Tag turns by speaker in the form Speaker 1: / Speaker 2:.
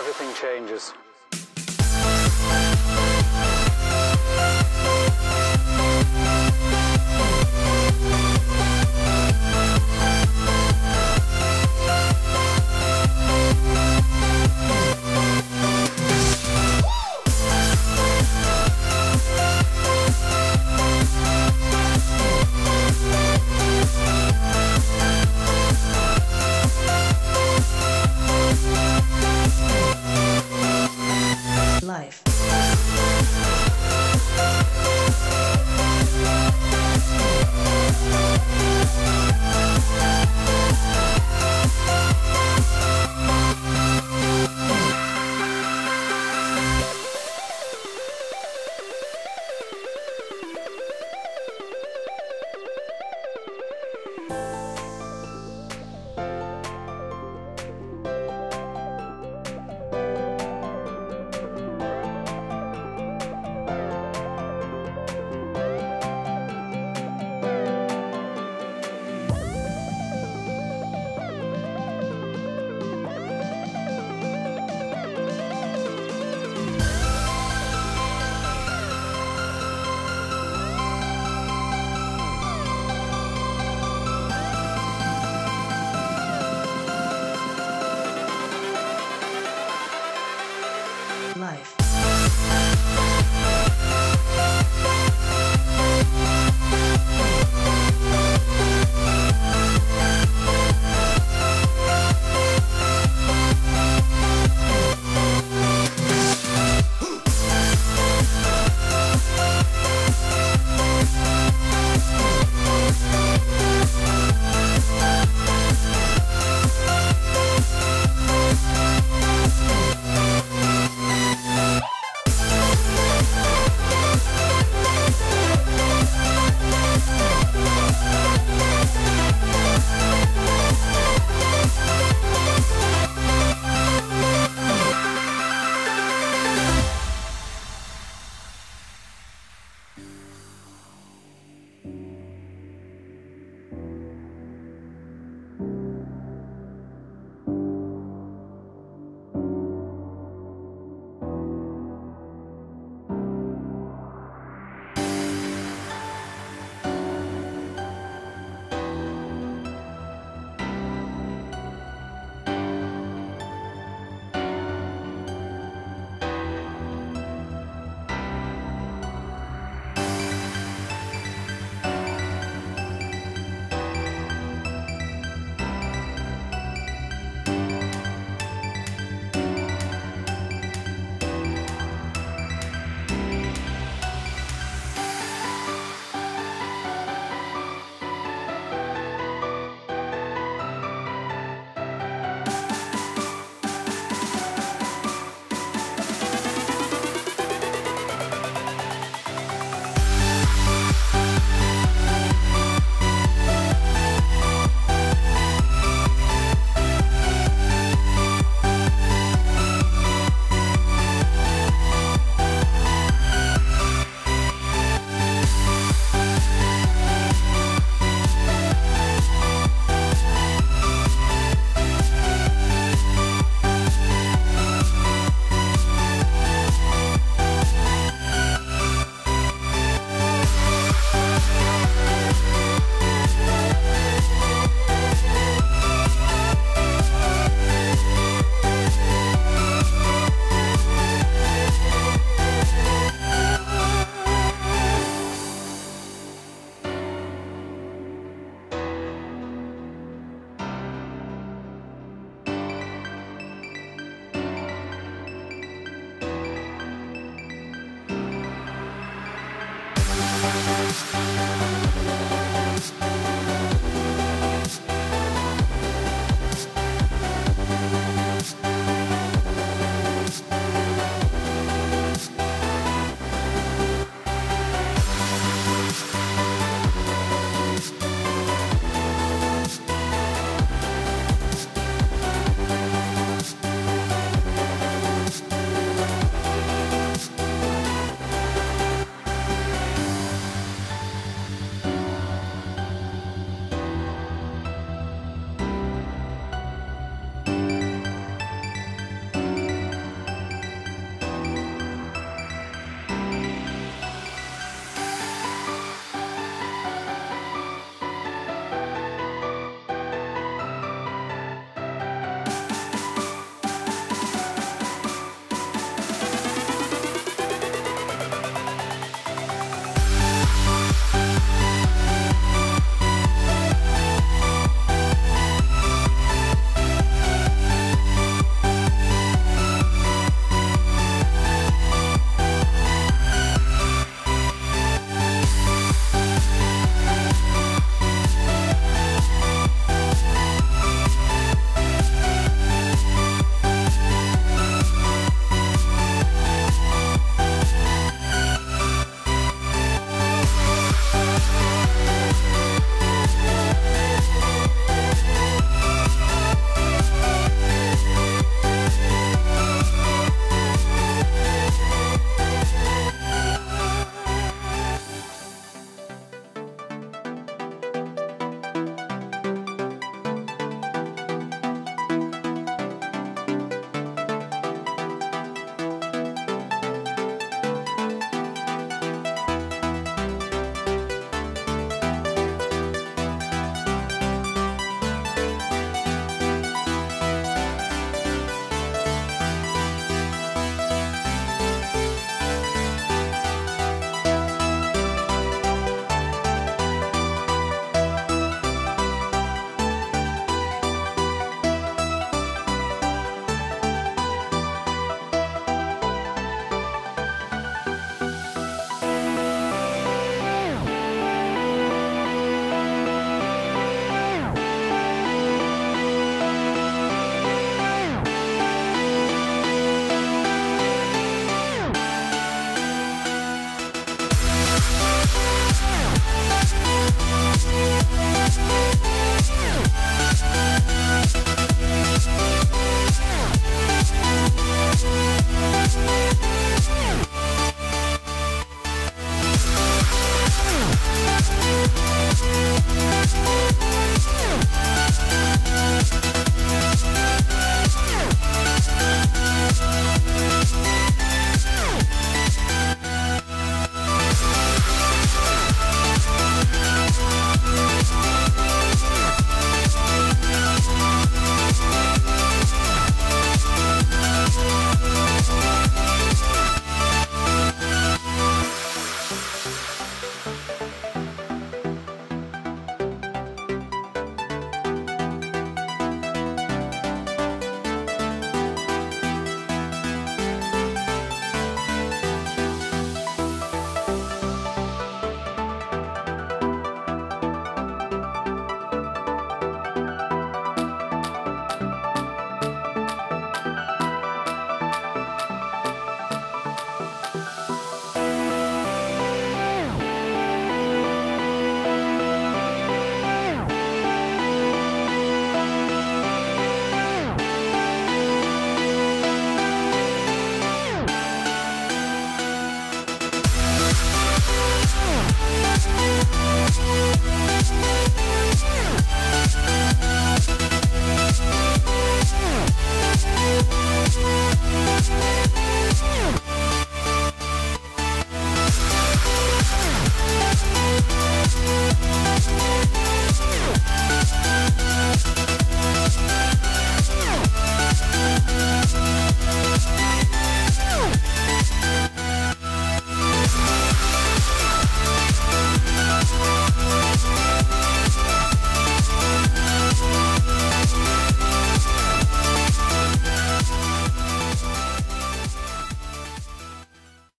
Speaker 1: everything changes.